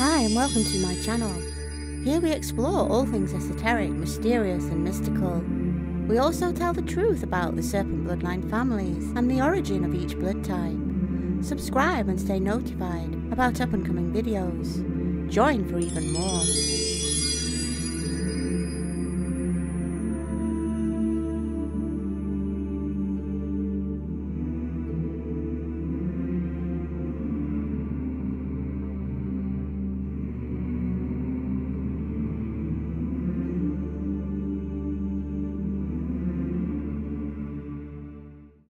Hi and welcome to my channel. Here we explore all things esoteric, mysterious and mystical. We also tell the truth about the serpent bloodline families and the origin of each blood type. Subscribe and stay notified about up and coming videos. Join for even more.